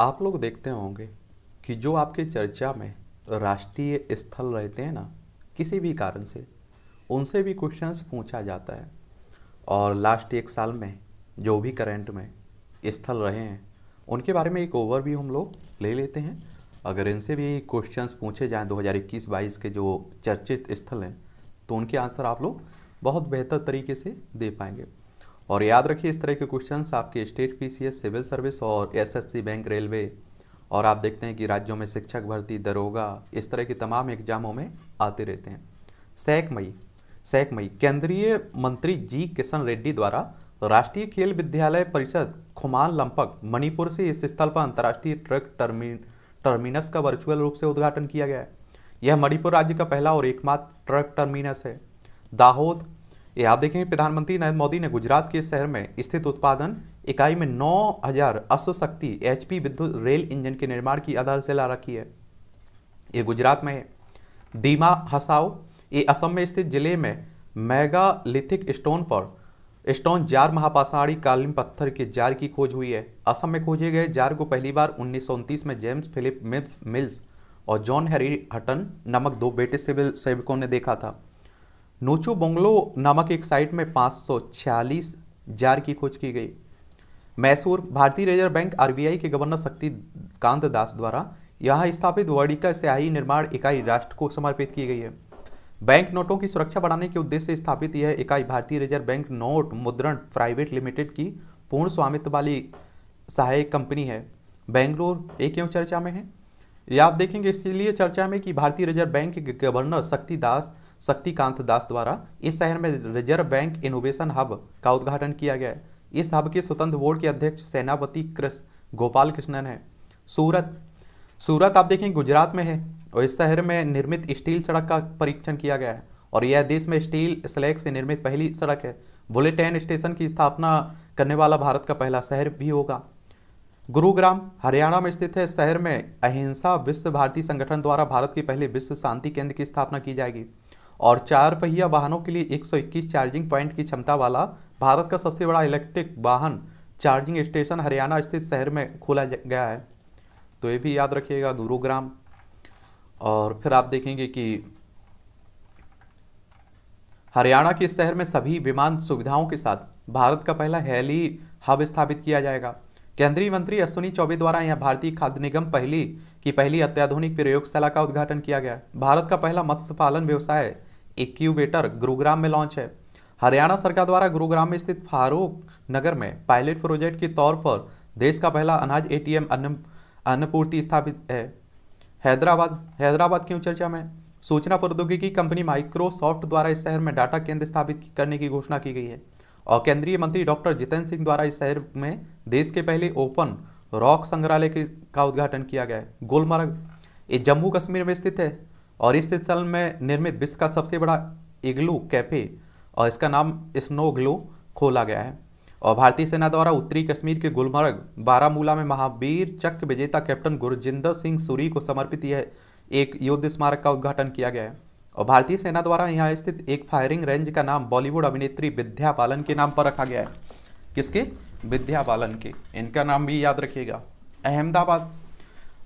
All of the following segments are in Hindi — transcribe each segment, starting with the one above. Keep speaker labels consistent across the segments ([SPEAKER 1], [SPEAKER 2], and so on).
[SPEAKER 1] आप लोग देखते होंगे कि जो आपके चर्चा में राष्ट्रीय स्थल रहते हैं ना, किसी भी कारण से, उनसे भी क्वेश्चंस पूछा जाता है। और लास्ट एक साल में जो भी करंट में स्थल रहे हैं, उनके बारे में एक ओवर भी हम लोग ले लेते हैं। अगर इनसे भी क्वेश्चंस पूछे जाएँ 2021-22 के जो चर्चित स्थल हैं तो उनके आंसर आप लोग बहुत बेहतर तरीके से दे पाएँगे। और याद रखिए, इस तरह के क्वेश्चंस आपके स्टेट पीसीएस सिविल सर्विस और एसएससी बैंक रेलवे और आप देखते हैं कि राज्यों में शिक्षक भर्ती दरोगा, इस तरह के तमाम एग्जामों में आते रहते हैं। सैक मई सैक मई केंद्रीय मंत्री जी किशन रेड्डी द्वारा राष्ट्रीय खेल विद्यालय परिषद, खुमान लंपक, मणिपुर से इस स्थल पर अंतर्राष्ट्रीय ट्रक टर्मी टर्मिनस का वर्चुअल रूप से उद्घाटन किया गया है। यह मणिपुर राज्य का पहला और एकमात्र ट्रक टर्मिनस है। दाहोद ये आप देखेंगे, प्रधानमंत्री नरेंद्र मोदी ने गुजरात के शहर में स्थित उत्पादन इकाई में 9000 हज़ार शक्ति एचपी विद्युत रेल इंजन के निर्माण की आधारशिला रखी है। ये गुजरात में है। दीमा हसाओ, ये असम में स्थित ज़िले में मेगालिथिक स्टोन पर, स्टोन जार महापाषाणी कालीन पत्थर के जार की खोज हुई है। असम में खोजे गए जार को पहली बार उन्नीस सौ उनतीस में जेम्स फिलिप मिल्स और जॉन हैरी हटन नामक दो बेटे सिविल सेवकों ने देखा था। नोचो बंगलो नामक एक साइट में पाँच जार की खोज की गई। मैसूर भारतीय रिज़र्व बैंक आरबीआई के गवर्नर शक्तिकांत दास द्वारा यहाँ स्थापित वर्डिका स्याही निर्माण इकाई राष्ट्र को समर्पित की गई है। बैंक नोटों की सुरक्षा बढ़ाने के उद्देश्य से स्थापित यह इकाई Bharatiya Reserve Bank Note Mudran Private Limited की पूर्ण स्वामित्व वाली सहायक कंपनी है। बेंगलोर एक क्यों चर्चा में है। ये आप देखेंगे इसलिए चर्चा में कि भारतीय रिज़र्व बैंक के गवर्नर शक्तिदास शक्तिकांत दास द्वारा इस शहर में रिज़र्व बैंक इनोवेशन हब का उद्घाटन किया गया। है इस हब के स्वतंत्र बोर्ड के अध्यक्ष सेनापति कृष्ण गोपाल कृष्णन है। सूरत सूरत आप देखें गुजरात में है और इस शहर में निर्मित स्टील सड़क का परीक्षण किया गया है और यह देश में स्टील स्लैग से निर्मित पहली सड़क है। बुलेट ट्रेन स्टेशन की स्थापना करने वाला भारत का पहला शहर भी होगा। गुरुग्राम, हरियाणा में स्थित है। शहर में अहिंसा विश्व भारती संगठन द्वारा भारत के पहले विश्व शांति केंद्र की स्थापना की जाएगी। और चार पहिया वाहनों के लिए 121 चार्जिंग पॉइंट की क्षमता वाला भारत का सबसे बड़ा इलेक्ट्रिक वाहन चार्जिंग स्टेशन हरियाणा स्थित शहर में खोला गया है। तो ये भी याद रखिएगा, गुरुग्राम। और फिर आप देखेंगे कि हरियाणा के शहर में सभी विमान सुविधाओं के साथ भारत का पहला हेली हब स्थापित किया जाएगा। केंद्रीय मंत्री अश्विनी चौबे द्वारा यहाँ भारतीय खाद्य निगम पहली की पहली अत्याधुनिक प्रयोगशाला का उद्घाटन किया गया। भारत का पहला मत्स्य पालन व्यवसाय इक्यूबेटर गुरुग्राम में लॉन्च है। हरियाणा सरकार द्वारा गुरुग्राम में स्थित फारूक नगर में पायलट प्रोजेक्ट के तौर पर देश का पहला अनाज एटीएम अन्न, अन्नपूर्ति स्थापित है। हैदराबाद हैदराबाद क्यों चर्चा में सूचना प्रौद्योगिकी कंपनी माइक्रोसॉफ्ट द्वारा इस शहर में डाटा केंद्र स्थापित करने की घोषणा की गई है। और केंद्रीय मंत्री डॉक्टर जितेंद्र सिंह द्वारा इस शहर में देश के पहले ओपन रॉक संग्रहालय का उद्घाटन किया गया है। गुलमर्ग, ये जम्मू कश्मीर में स्थित है। और इस स्थल में निर्मित विश्व का सबसे बड़ा इग्लू कैफ़े और इसका नाम स्नो ग्लो खोला गया है। और भारतीय सेना द्वारा उत्तरी कश्मीर के गुलमर्ग, बारामूला में महावीर चक्र विजेता कैप्टन गुरजिंदर सिंह सूरी को समर्पित यह एक युद्ध स्मारक का उद्घाटन किया गया है। और भारतीय सेना द्वारा यहाँ स्थित एक फायरिंग रेंज का नाम बॉलीवुड अभिनेत्री विद्या बालन के नाम पर रखा गया है। किसके? विद्या बालन के। इनका नाम भी याद रखिएगा। अहमदाबाद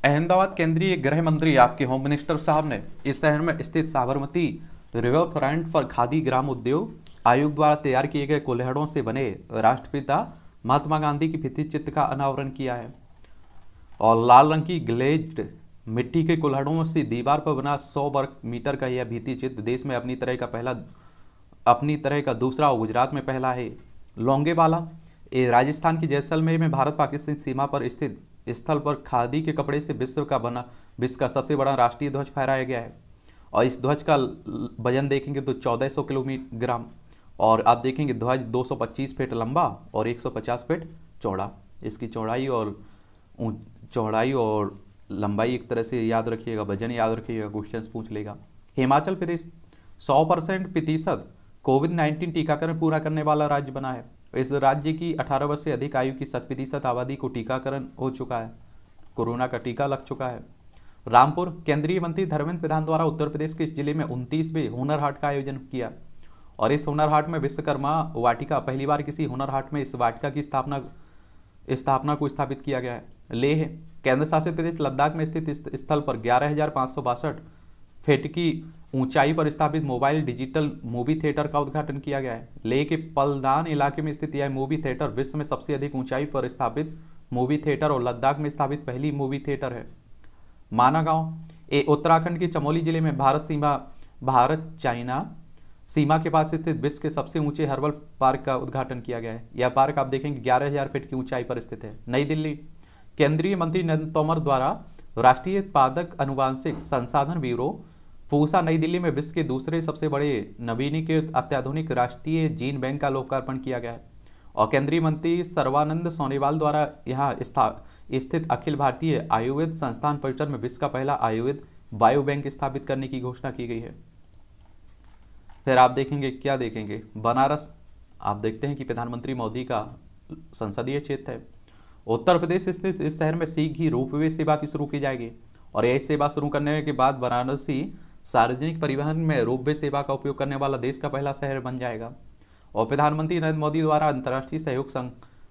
[SPEAKER 1] अहमदाबाद केंद्रीय गृह मंत्री आपके होम मिनिस्टर साहब ने इस शहर में स्थित साबरमती रिवर फ्रंट पर खादी ग्राम उद्योग आयोग द्वारा तैयार किए गए कुल्हड़ों से बने राष्ट्रपिता महात्मा गांधी की भित्ति चित्र का अनावरण किया है। और लाल रंग की ग्लेज्ड मिट्टी के कुल्हड़ों से दीवार पर बना 100 वर्ग मीटर का यह भित्ति चित्र देश में अपनी तरह का पहला, अपनी तरह का दूसरा और गुजरात में पहला है। लोंगेवाला ये राजस्थान की जैसलमेर में भारत पाकिस्तान सीमा पर स्थित स्थल पर खादी के कपड़े से विश्व का बना, विश्व का सबसे बड़ा राष्ट्रीय ध्वज फहराया गया है। और इस ध्वज का वज़न देखेंगे तो 1400 किलोग्राम और आप देखेंगे ध्वज 225 फीट लंबा और 150 फीट चौड़ा। इसकी चौड़ाई और चौड़ाई और लंबाई एक तरह से याद रखिएगा, वज़न याद रखिएगा क्वेश्चन पूछ लेगा। हिमाचल प्रदेश 100 परसेंट प्रतिशत कोविड 19 टीकाकरण पूरा करने वाला राज्य बना है। इस राज्य की 18 वर्ष से अधिक आयु की शत प्रतिशत आबादी को टीकाकरण हो चुका है। कोरोना का टीका लग चुका है। रामपुर केंद्रीय मंत्री धर्मेंद्र प्रधान द्वारा उत्तर प्रदेश के इस ज़िले में उनतीसवें हुनर हाट का आयोजन किया और इस हुनर हाट में विश्वकर्मा वाटिका, पहली बार किसी हुनर हाट में इस वाटिका की स्थापना स्थापना को स्थापित किया गया है। लेह, केंद्र शासित प्रदेश लद्दाख में स्थित स्थल पर ग्यारह फीट की ऊंचाई पर स्थापित मोबाइल डिजिटल मूवी थिएटर का उद्घाटन किया गया है। लेह के पलदान इलाके में स्थित यह मूवी थिएटर विश्व में सबसे अधिक ऊंचाई पर स्थापित मूवी थिएटर और लद्दाख में स्थापित पहली मूवी थिएटर है। माना गाँव ए, उत्तराखंड के चमोली ज़िले में भारत सीमा, भारत चाइना सीमा के पास स्थित विश्व के सबसे ऊँचे हर्बल पार्क का उद्घाटन किया गया है। यह पार्क आप देखेंगे ग्यारह हज़ार फीट की ऊंचाई पर स्थित है। नई दिल्ली, केंद्रीय मंत्री नरेंद्र तोमर द्वारा राष्ट्रीय उत्पादक अनुवांशिक संसाधन ब्यूरो फूसा नई दिल्ली में विश्व के दूसरे सबसे बड़े नवीनीकृत अत्याधुनिक राष्ट्रीय जीन बैंक का लोकार्पण किया गया है। और केंद्रीय मंत्री सर्वानंद सोनेवाल द्वारा यहाँ स्थित अखिल भारतीय आयुर्वेद संस्थान परिसर में विश्व का पहला आयुर्वेद बायो बैंक स्थापित करने की घोषणा की गई है। फिर आप देखेंगे, क्या देखेंगे? बनारस, आप देखते हैं कि प्रधानमंत्री मोदी का संसदीय क्षेत्र है। उत्तर प्रदेश स्थित इस शहर में शीघ्र ही रोपवे सेवा की शुरू की जाएगी। और यह सेवा शुरू करने के बाद वाराणसी सार्वजनिक परिवहन में रोपवे सेवा का उपयोग करने वाला देश का पहला शहर बन जाएगा। और प्रधानमंत्री नरेंद्र मोदी द्वारा अंतर्राष्ट्रीय सहयोग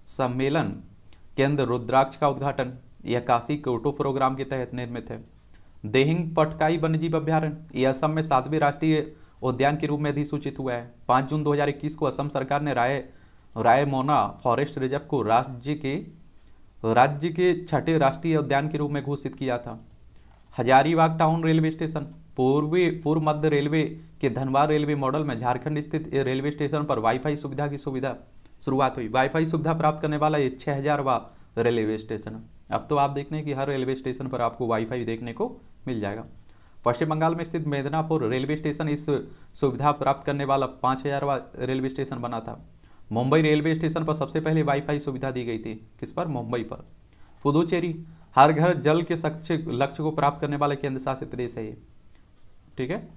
[SPEAKER 1] सम्मेलन केंद्र रुद्राक्ष का उद्घाटन, यह काशी कोटो प्रोग्राम के तहत निर्मित है। देहिंग पटकाई वन्यजीव अभ्यारण्य, यह असम में सातवें राष्ट्रीय उद्यान के रूप में अधिसूचित हुआ है। पाँच जून 2021 को असम सरकार ने राय, रायमोना फॉरेस्ट रिज़र्व को राज्य के राज्य के छठे राष्ट्रीय उद्यान के रूप में घोषित किया था। हजारीबाग टाउन रेलवे स्टेशन पूर्वी, पूर्व मध्य रेलवे के धनबाद रेलवे मॉडल में झारखंड स्थित रेलवे स्टेशन पर वाईफाई सुविधा की सुविधा शुरुआत हुई। वाईफाई सुविधा प्राप्त करने वाला ये छः हजारवा रेलवे स्टेशन। अब तो आप देखते हैं कि हर रेलवे स्टेशन पर आपको वाईफाई देखने को मिल जाएगा। पश्चिम बंगाल में स्थित मेदनापुर रेलवे स्टेशन इस सुविधा प्राप्त करने वाला पाँच हजारवा रेलवे स्टेशन बना था। मुंबई रेलवे स्टेशन पर सबसे पहले वाईफाई सुविधा दी गई थी। किस पर? मुंबई पर। पुदुचेरी, हर घर जल के लक्ष्य को प्राप्त करने वाला केंद्र शासित प्रदेश है ठीक है?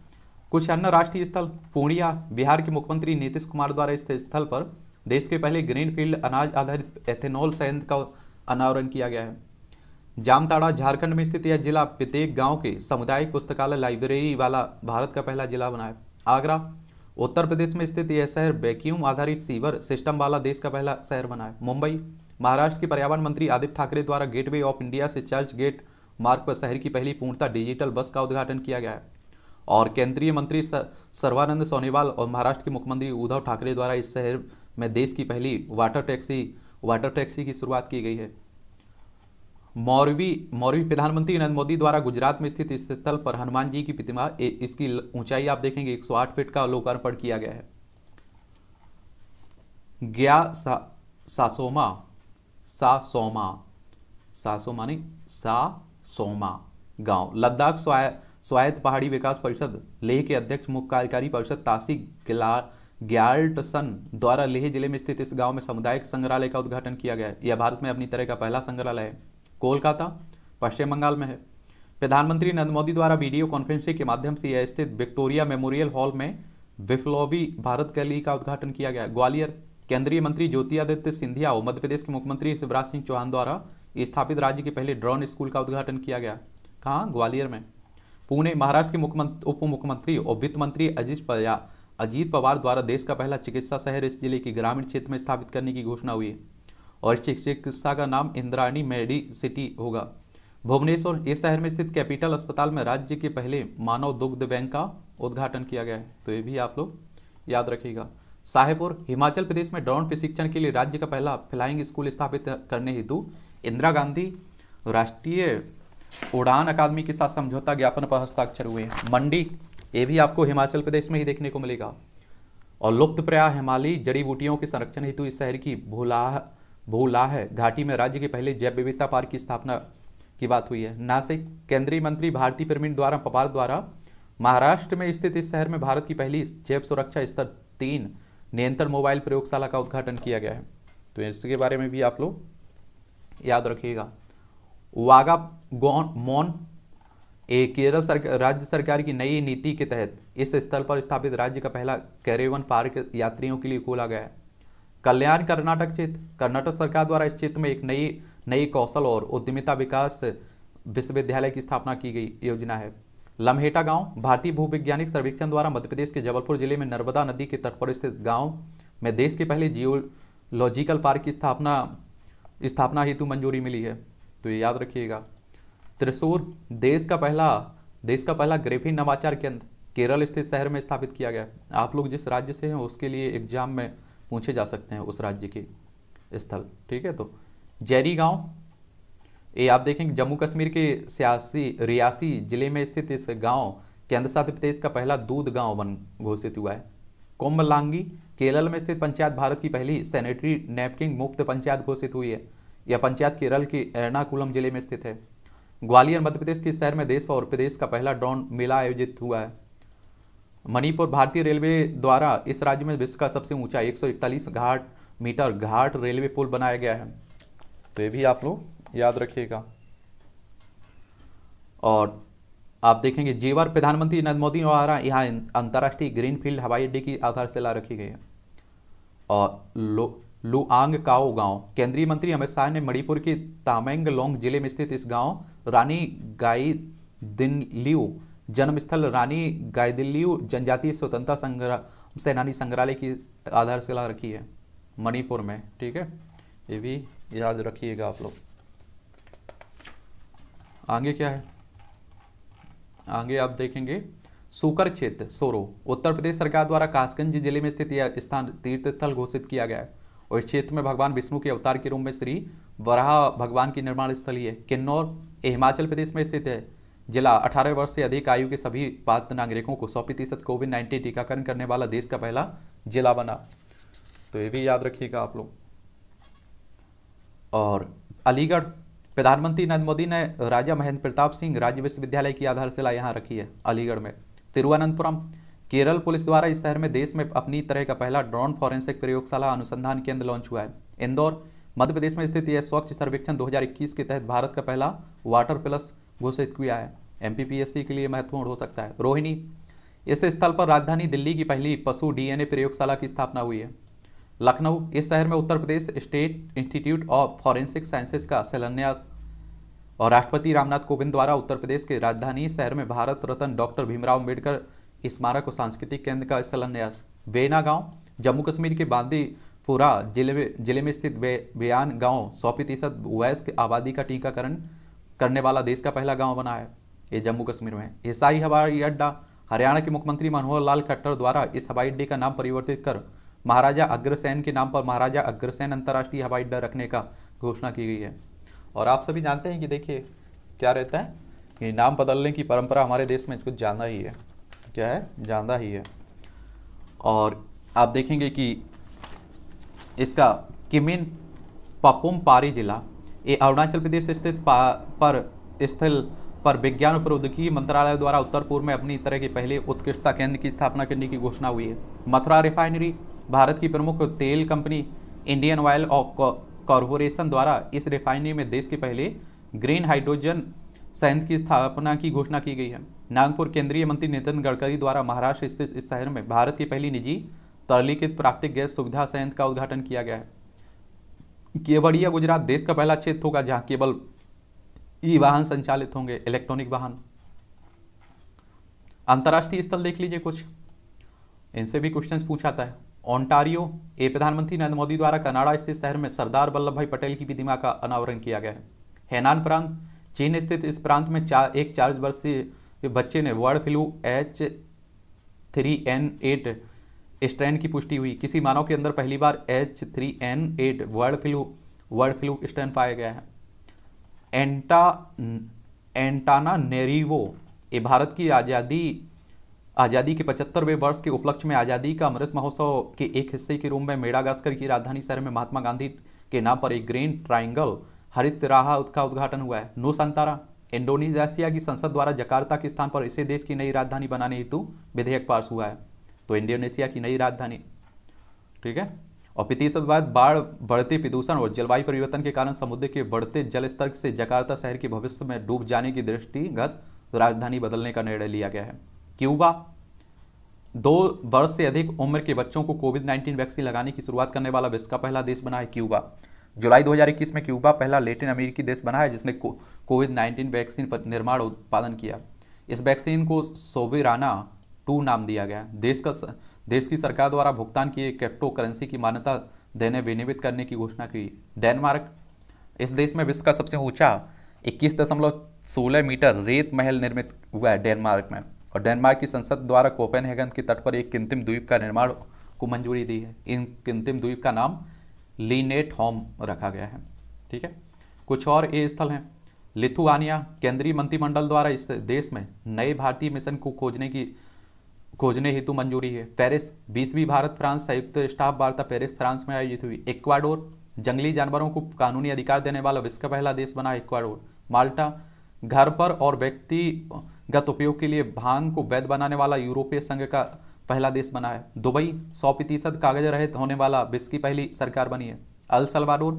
[SPEAKER 1] कुछ अन्य राष्ट्रीय स्थल, पूर्णिया, बिहार के मुख्यमंत्री नीतीश कुमार द्वारा इस स्थल पर देश के पहले ग्रीनफील्ड अनाज आधारित एथेनॉल संयंत्र का अनावरण किया गया है। जामताड़ा, झारखंड में स्थित यह जिला प्रत्येक गाँव के सामुदायिक पुस्तकालय लाइब्रेरी वाला भारत का पहला जिला बना है। आगरा, उत्तर प्रदेश में स्थित यह शहर वैक्यूम आधारित सीवर सिस्टम वाला देश का पहला शहर बना है। मुंबई, महाराष्ट्र के पर्यावरण मंत्री आदित्य ठाकरे द्वारा गेटवे ऑफ़ इंडिया से चर्च गेट मार्ग पर शहर की पहली पूर्णता डिजिटल बस का उद्घाटन किया गया है। और केंद्रीय मंत्री सर्वानंद सोनेवाल और महाराष्ट्र के मुख्यमंत्री उद्धव ठाकरे द्वारा इस शहर में देश की पहली वाटर टैक्सी वाटर टैक्सी की शुरुआत की गई है। मौरवी मौरवी प्रधानमंत्री नरेंद्र मोदी द्वारा गुजरात में स्थित स्थल पर हनुमान जी की प्रतिमा इसकी ऊंचाई आप देखेंगे 108 फीट का लोकार्पण किया गया है। गया सा, सासोमा सा सोमा सासोमा नहीं सा सोमा गाँव लद्दाख स्वायत्त पहाड़ी विकास परिषद, लेह के अध्यक्ष, मुख्य कार्यकारी परिषद तासी ग्याल्टसन द्वारा लेह ज़िले में स्थित इस गाँव में सामुदायिक संग्रहालय का उद्घाटन किया गया। यह भारत में अपनी तरह का पहला संग्रहालय है। कोलकाता, पश्चिम बंगाल में है। प्रधानमंत्री नरेंद्र मोदी द्वारा वीडियो कॉन्फ्रेंसिंग के माध्यम से यह स्थित विक्टोरिया मेमोरियल हॉल में बिफ्लोबी भारत कैली का उद्घाटन किया गया। ग्वालियर, केंद्रीय मंत्री ज्योतिरादित्य सिंधिया और मध्य प्रदेश के मुख्यमंत्री शिवराज सिंह चौहान द्वारा स्थापित राज्य के पहले ड्रोन स्कूल का उद्घाटन किया गया। कहाँ? ग्वालियर में। पुणे महाराष्ट्र के मुख्यमंत्री उप मुख्यमंत्री और वित्त मंत्री अजीत अजीत पवार द्वारा देश का पहला चिकित्सा शहर इस ज़िले के ग्रामीण क्षेत्र में स्थापित करने की घोषणा हुई और चिकित्सा का नाम इंद्राणी मेडी सिटी होगा। भुवनेश्वर इस शहर में स्थित कैपिटल अस्पताल में राज्य के पहले मानव दुग्ध बैंक का उद्घाटन किया गया है। तो ये भी आप लोग याद रखिएगा। साहेबपुर, हिमाचल प्रदेश में ड्रोन प्रशिक्षण के लिए राज्य का पहला फ्लाइंग स्कूल स्थापित करने हेतु इंदिरा गांधी राष्ट्रीय उड़ान अकादमी के साथ समझौता ज्ञापन पर हस्ताक्षर हुए। मंडी, ये भी आपको हिमाचल प्रदेश में ही देखने को मिलेगा। और लुप्त प्रया हिमालयी जड़ी बूटियों के संरक्षण हेतु इस शहर की भूलाह भूलाह घाटी में राज्य के पहले जैव विविधता पार्क की स्थापना की बात हुई है। नासिक, केंद्रीय मंत्री भारती प्रवीण द्वारा पवार द्वारा, महाराष्ट्र में स्थित इस शहर में भारत की पहली जैव सुरक्षा स्तर तीन नियंत्रण मोबाइल प्रयोगशाला का उद्घाटन किया गया है। तो इसके बारे में भी आप लोग याद रखिएगा। वागा मौन, ए, केरल सरकार राज्य सरकार की नई नीति के तहत इस स्थल पर स्थापित राज्य का पहला कैरेवन पार्क यात्रियों के लिए खोला गया है। कल्याण कर्नाटक क्षेत्र कर्नाटक सरकार द्वारा इस क्षेत्र में एक नई नई कौशल और उद्यमिता विकास विश्वविद्यालय की स्थापना की गई योजना है। लम्हेटा गाँव, भारतीय भूवैज्ञानिक सर्वेक्षण द्वारा मध्य प्रदेश के जबलपुर ज़िले में नर्मदा नदी के तट पर स्थित गाँव में देश के पहले जियोलॉजिकल पार्क की स्थापना स्थापना हेतु मंजूरी मिली है। तो ये याद रखिएगा। त्रिशूर देश का पहला, देश का पहला ग्रेफिन नवाचार केंद्र केरल स्थित शहर में स्थापित किया गया। आप लोग जिस राज्य से हैं, उसके लिए एग्ज़ाम में पूछे जा सकते हैं उस राज्य के स्थल, ठीक है? तो जैरी गाँव, ये आप देखेंगे जम्मू कश्मीर के सियासी, रियासी ज़िले में स्थित इस गाँव केंद्र शासित प्रदेश का पहला दूध गाँव बन, घोषित हुआ है। कोम्बलांगी केरल में स्थित पंचायत भारत की पहली सैनिटरी नैपकिन मुक्त पंचायत घोषित हुई है। यह पंचायत केरल के एर्नाकुलम ज़िले में स्थित है। ग्वालियर मध्य प्रदेश के शहर में देश और प्रदेश का पहला ड्रोन मेला आयोजित हुआ है। मणिपुर भारतीय रेलवे द्वारा इस राज्य में विश्व का सबसे ऊँचा एक सौ इकतालीस घाट मीटर घाट रेलवे पुल बनाया गया है। तो ये भी आप लोग याद रखिएगा। और आप देखेंगे, जेवर प्रधानमंत्री नरेंद्र मोदी द्वारा यहाँ अंतर्राष्ट्रीय ग्रीनफील्ड हवाई अड्डे की आधारशिला रखी गई है। और लो लुआंग काओ गाँव। केंद्रीय मंत्री अमित शाह ने मणिपुर के तामेंगलोंग ज़िले में स्थित इस गाँव, रानी गाई दिनलियू जन्मस्थल, रानी गायदिल्यू जनजातीय स्वतंत्रता संग्रह सेनानी संग्रहालय की आधारशिला रखी है मणिपुर में, ठीक है? ये भी याद रखिएगा आप लोग। आगे क्या है? आगे आप देखेंगे। सुकर क्षेत्र, सोरो, उत्तर प्रदेश सरकार द्वारा कासगंज ज़िले में स्थित यह स्थान तीर्थ स्थल घोषित किया गया है। और इस क्षेत्र में भगवान विष्णु के अवतार के रूप में श्री वराह भगवान की निर्माण स्थली है। किन्नौर हिमाचल प्रदेश में स्थित है। जिला 18 वर्ष से अधिक आयु के सभी पात्र नागरिकों को सौ प्रतिशत कोविड नाइन्टीन टीकाकरण करने वाला देश का पहला जिला बना। तो ये भी याद रखिएगा आप लोग। और अलीगढ़, प्रधानमंत्री नरेंद्र मोदी ने राजा महेंद्र प्रताप सिंह राज्य विश्वविद्यालय की आधारशिला यहाँ रखी है, अलीगढ़ में। तिरुवनंतपुरम केरल पुलिस द्वारा इस शहर में देश में अपनी तरह का पहला ड्रोन फॉरेंसिक प्रयोगशाला अनुसंधान केंद्र लॉन्च हुआ है। इंदौर मध्य प्रदेश में स्थित यह स्वच्छ सर्वेक्षण 2021 के तहत भारत का पहला वाटर प्लस घोषित किया है। एमपीपीएससी के लिए महत्वपूर्ण हो सकता है। रोहिणी, इस स्थल पर राजधानी दिल्ली की पहली पशु डीएनए प्रयोगशाला की स्थापना हुई है। लखनऊ, इस शहर में Uttar Pradesh State Institute of Forensic Sciences का शिलान्यास और राष्ट्रपति रामनाथ कोविंद द्वारा उत्तर प्रदेश के राजधानी शहर में भारत रत्न डॉक्टर भीमराव अंबेडकर स्मारक और सांस्कृतिक केंद्र का शिलान्यास। बेना गाँव, जम्मू कश्मीर के बांदीपुरा ज़िले में ज़िले में स्थित बयान गाँव सौ प्रतिशत वयस्क आबादी का टीकाकरण करने वाला देश का पहला गाँव बना है। ये जम्मू कश्मीर में ईसाई हवाई अड्डा, हरियाणा के मुख्यमंत्री मनोहर लाल खट्टर द्वारा इस हवाई अड्डे का नाम परिवर्तित कर महाराजा अग्रसेन के नाम पर महाराजा अग्रसेन अंतर्राष्ट्रीय हवाई अड्डा रखने का घोषणा की गई है। और आप सभी जानते हैं कि देखिए, क्या रहता है? कि नाम बदलने की परंपरा हमारे देश में कुछ ज़्यादा ही है। क्या है? ज़्यादा ही है। और आप देखेंगे कि इसका किमिन पपुम पारी जिला, ये अरुणाचल प्रदेश स्थित पर स्थल पर विज्ञान और प्रौद्योगिकी मंत्रालय द्वारा उत्तर पूर्व में अपनी तरह के पहले उत्कृष्टता केंद्र की स्थापना करने की घोषणा हुई है। मथुरा रिफाइनरी, भारत की प्रमुख तेल कंपनी इंडियन ऑयल कॉरपोरेशन द्वारा इस रिफाइनरी में देश के पहले ग्रीन हाइड्रोजन संयंत्र की स्थापना की घोषणा की गई है। नागपुर केंद्रीय मंत्री नितिन गडकरी द्वारा महाराष्ट्र स्थित इस शहर में भारत की पहली निजी तरलीकृत प्राकृतिक गैस सुविधा संयंत्र का उद्घाटन किया गया है। केवड़िया गुजरात देश का पहला क्षेत्र होगा जहाँ केवल ई वाहन संचालित होंगे, इलेक्ट्रॉनिक वाहन। अंतर्राष्ट्रीय स्थल देख लीजिए कुछ। इनसे भी क्वेश्चंस पूछाता है। ओंटारियो, ए प्रधानमंत्री नरेंद्र मोदी द्वारा कनाडा स्थित शहर में सरदार वल्लभ भाई पटेल की प्रतिमा का अनावरण किया गया है। हैनान प्रांत, चीन स्थित इस प्रांत में चार एक चार वर्षीय बच्चे ने bird flu H three N eight strand की पुष्टि हुई। किसी मानव के अंदर पहली बार H three N eight, bird flu bird flu strand पाया गया है। एंटा, एंटाना नेरीवो, ये भारत की आज़ादी आज़ादी के पचहत्तरवें वर्ष के उपलक्ष्य में आज़ादी का अमृत महोत्सव के एक हिस्से के रूप में मेडागास्कर की राजधानी शहर में महात्मा गांधी के नाम पर एक ग्रीन ट्राइंगल हरित राह का उद्घाटन हुआ है। नो संतारा। इंडोनेशिया की संसद द्वारा जकार्ता के स्थान पर इसे देश की नई राजधानी बनाने हेतु विधेयक पास हुआ है। तो इंडोनेशिया की नई राजधानी। ठीक है? और प्रतिशत बाद बाढ़, बढ़ते प्रदूषण और जलवायु परिवर्तन के कारण समुद्र के बढ़ते जल स्तर से जकार्ता शहर के भविष्य में डूब जाने की दृष्टिगत राजधानी बदलने का निर्णय लिया गया है। क्यूबा, दो वर्ष से अधिक उम्र के बच्चों को कोविड 19 वैक्सीन लगाने की शुरुआत करने वाला विश्व का पहला देश बना है क्यूबा। जुलाई 2021 में क्यूबा पहला लेटिन अमेरिकी देश बना है, जिसने कोविड 19 वैक्सीन पर निर्माण उत्पादन किया। इस वैक्सीन को सोबिराना टू नाम दिया गया। देश का देश की सरकार द्वारा भुगतान किए क्रिप्टो करेंसी की मान्यता देने, विनियमित करने की घोषणा की। डेनमार्क, इस देश में विश्व का सबसे ऊँचा इक्कीस दशमलव सोलह मीटर रेत महल निर्मित हुआ है डेनमार्क में। और डेनमार्क की संसद द्वारा कोपेनहेगन के तट पर एक कृत्रिम द्वीप का निर्माण को मंजूरी दी है। इन कृत्रिम द्वीप का नाम लीनेट होम रखा गया है, ठीक है? कुछ और ये स्थल हैं। लिथुआनिया केंद्रीय मंत्रिमंडल द्वारा इस देश में नए भारतीय मिशन को खोजने की, खोजने हेतु मंजूरी है। पेरिस, बीसवीं भारत, फ्रांस संयुक्त स्टाफ वार्ता पेरिस, फ्रांस में आयोजित हुई। इक्वाडोर, जंगली जानवरों को कानूनी अधिकार देने वाला विश्व का पहला देश बना इक्वाडोर। माल्टा, घर पर और व्यक्तिगत उपयोग के लिए भाँग को वैध बनाने वाला यूरोपीय संघ का पहला देश बना है। दुबई, सौ प्रतिशत कागज़ रहित होने वाला विश्व की पहली सरकार बनी है। El Salvador,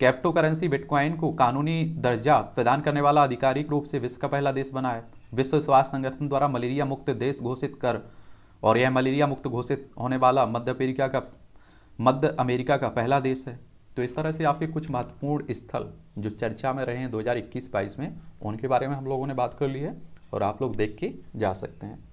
[SPEAKER 1] crypto currency bitcoin को कानूनी दर्जा प्रदान करने वाला आधिकारिक रूप से विश्व का पहला देश बना है। विश्व स्वास्थ्य संगठन द्वारा मलेरिया मुक्त देश घोषित कर, और यह मलेरिया मुक्त घोषित होने वाला मध्य अमेरिका का, मध्य अमेरिका का पहला देश है। तो इस तरह से आपके कुछ महत्वपूर्ण स्थल जो चर्चा में रहे हैं 2021-22 में, उनके बारे में हम लोगों ने बात कर ली है और आप लोग देख के जा सकते हैं।